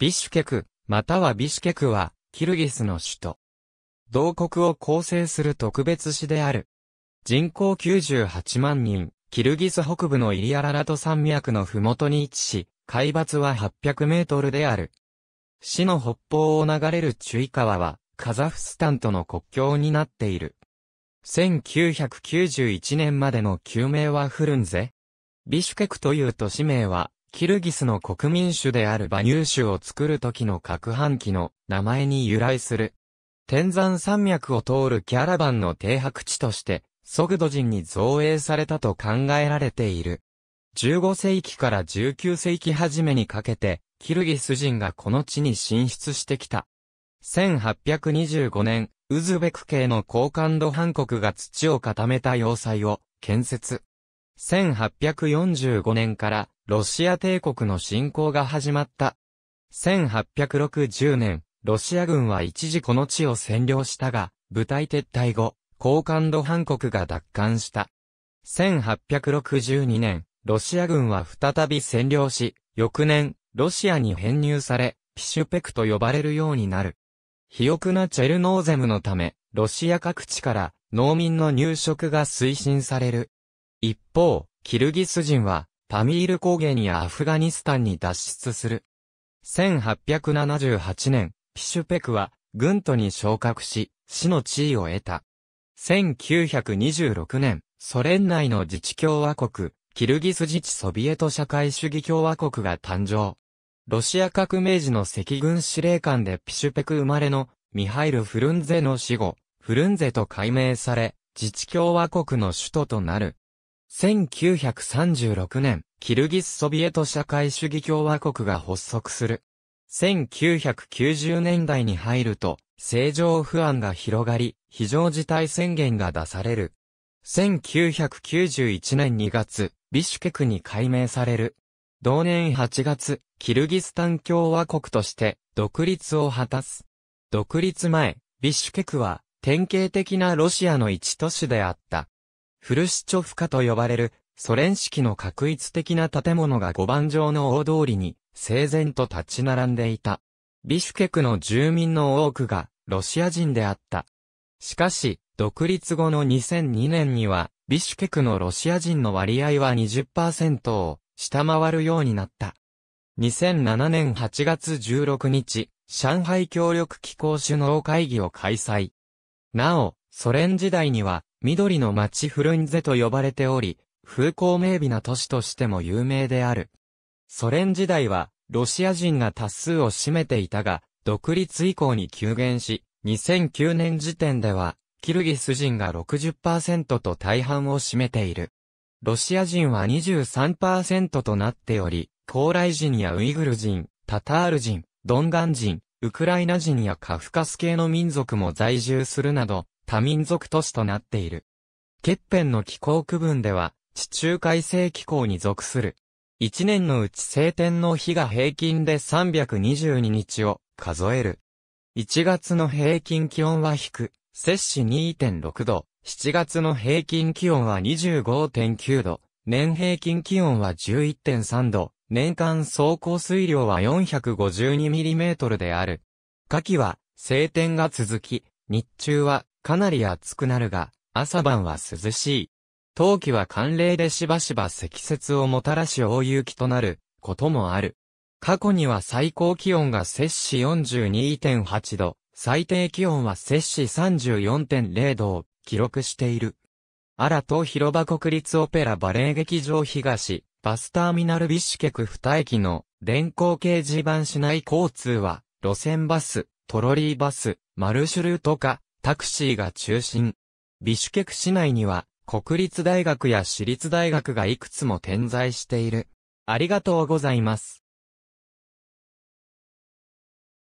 ビシュケク、またはビシュケクは、キルギスの首都。同国を構成する特別市である。人口98万人、キルギス北部のイリアララト山脈のふもとに位置し、海抜は800メートルである。市の北方を流れるチュイ川は、カザフスタンとの国境になっている。1991年までの旧名はフルンゼ。ビシュケクという都市名は、キルギスの国民種である馬乳種を作る時の核半機の名前に由来する。天山山脈を通るキャラバンの停泊地として、ソグド人に造営されたと考えられている。15世紀から19世紀初めにかけて、キルギス人がこの地に進出してきた。1825年、ウズベク系の高感度韓国が土を固めた要塞を建設。1845年からロシア帝国の侵攻が始まった。1860年、ロシア軍は一時この地を占領したが、部隊撤退後、高感度韓国が奪還した。1862年、ロシア軍は再び占領し、翌年、ロシアに編入され、ピシュペクと呼ばれるようになる。肥沃なチェルノーゼムのため、ロシア各地から農民の入植が推進される。一方、キルギス人は、パミール高原やアフガニスタンに脱出する。1878年、ピシュペクは、軍都に昇格し、死の地位を得た。1926年、ソ連内の自治共和国、キルギス自治ソビエト社会主義共和国が誕生。ロシア革命時の赤軍司令官でピシュペク生まれのミハイル・フルンゼの死後、フルンゼと改名され、自治共和国の首都となる。1936年、キルギスソビエト社会主義共和国が発足する。1990年代に入ると、政情不安が広がり、非常事態宣言が出される。1991年2月、ビシュケクに改名される。同年8月、キルギスタン共和国として独立を果たす。独立前、ビシュケクは典型的なロシアの一都市であった。フルシチョフカと呼ばれるソ連式の確一的な建物が五番状の大通りに整然と立ち並んでいた。ビシュケクの住民の多くがロシア人であった。しかし、独立後の2002年には、ビシュケクのロシア人の割合は20%を下回るようになった。2007年8月16日、上海協力機構首脳会議を開催。なお、ソ連時代には、緑の街フルンゼと呼ばれており、風光明媚な都市としても有名である。ソ連時代は、ロシア人が多数を占めていたが、独立以降に急減し、2009年時点では、キルギス人が60%と大半を占めている。ロシア人は23%となっており、高麗人やウイグル人、タタール人、ドンガン人、ウクライナ人やカフカス系の民族も在住するなど、多民族都市となっている。欠片の気候区分では、地中海性気候に属する。一年のうち晴天の日が平均で322日を数える。1月の平均気温は低、摂氏2.6度、7月の平均気温は25.9度、年平均気温は11.3度、年間総降水量は 452mm である。夏季は晴天が続き、日中はかなり暑くなるが、朝晩は涼しい。冬季は寒冷でしばしば積雪をもたらし大雪となることもある。過去には最高気温が摂氏42.8度、最低気温は摂氏34.0度を記録している。新と広場国立オペラバレエ劇場東、バスターミナルビシュケク2駅の電光掲示板市内交通は、路線バス、トロリーバス、マルシュルート化、タクシーが中心。ビシュケク市内には、国立大学や私立大学がいくつも点在している。ありがとうございます。